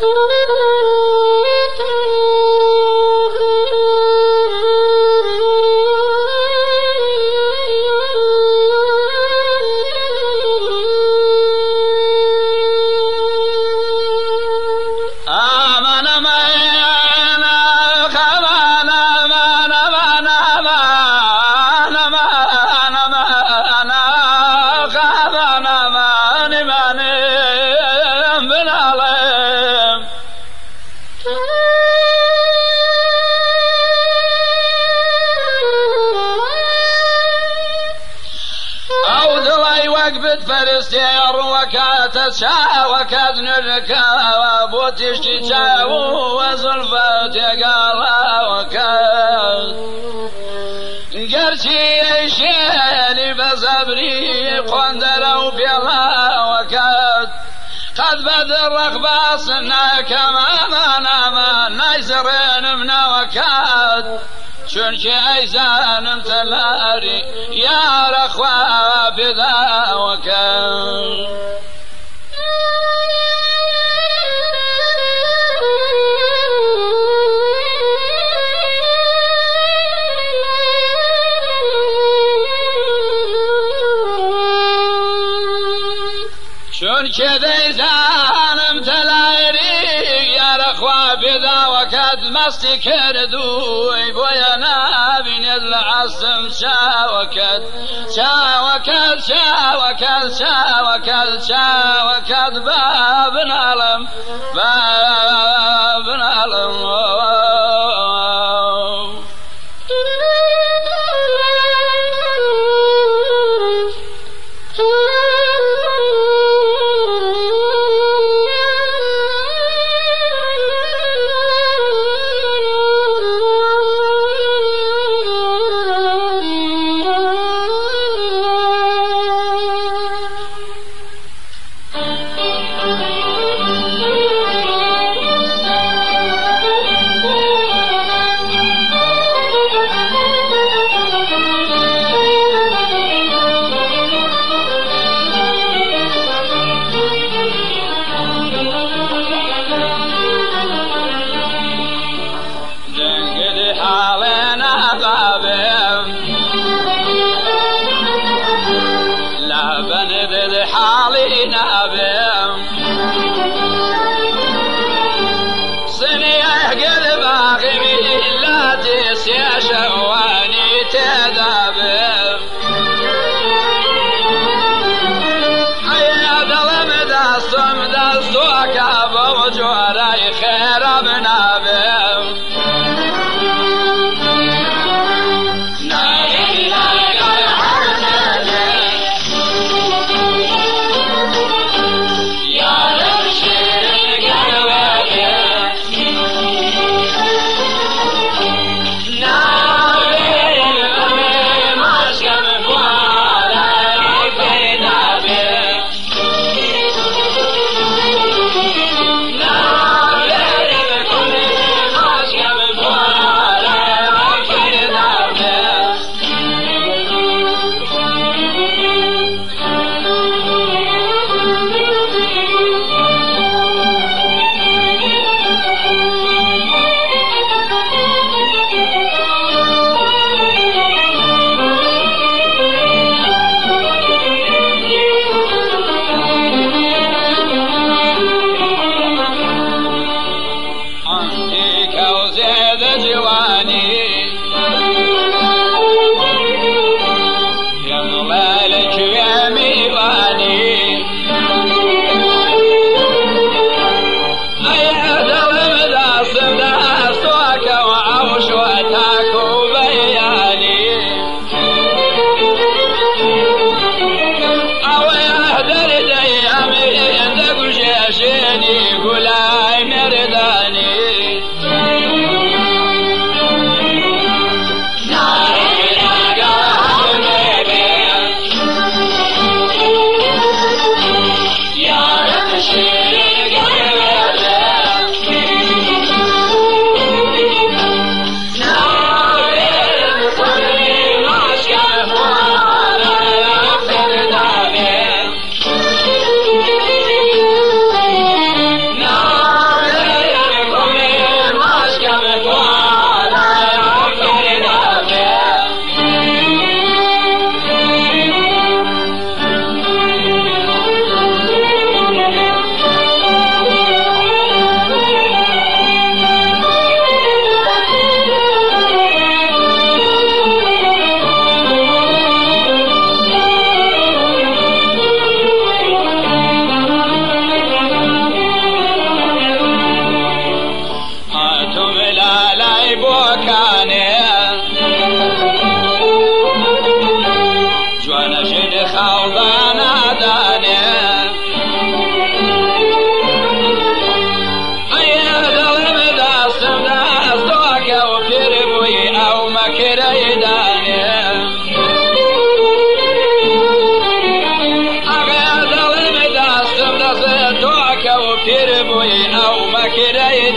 Thank. فرستير وكات شا وكاد نركب وتشتي شاو وزلفت قال وكاد قرشي شيني بصبري قندر بيلا وكاد قد بدر رغباصنا كما ما نام نايسرين من وكاد چونکه ایزانم تلاری یا رخوا بدا وکن چون که دیزانم تلاری یا رخوا بدا وکد مستی کردوی بویا نبینید لعصم شاوکد شاوکد شاوکد شاوکد شاوکد باب نالم جوانشین خالدان آدانه ایا دلم دستم دست دوکه و پیر بوی او مکره دانه ایا دلم دستم دست دوکه و پیر بوی او مکره